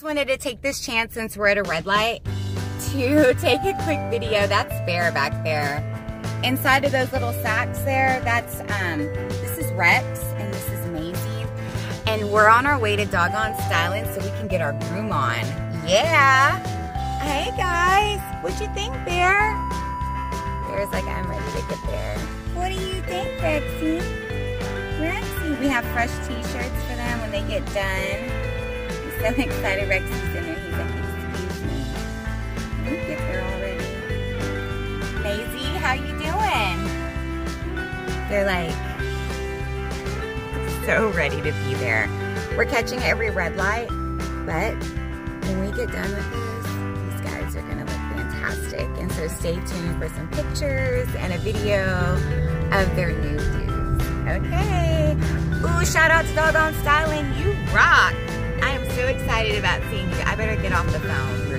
just wanted to take this chance since we're at a red light to take a quick video. That's Bear back there. Inside of those little sacks there, that's, um, this is Rex and this is Maisie. And we're on our way to Doggone Styling so we can get our groom on. Yeah. Hey guys, what'd you think, Bear? Bear's like, I'm ready to get there. What do you think, Rexy? Rexy, we have fresh t-shirts for them when they get done. So excited Rexy's in there. He's like, excuse me. We get there already? Maisie, how you doing? They're like so ready to be there. We're catching every red light, but when we get done with this, these guys are gonna look fantastic. And so stay tuned for some pictures and a video of their new dudes. Okay. Ooh, shout out to Dog Gone Stylin. You rock. Excited about seeing you. I better get off the phone.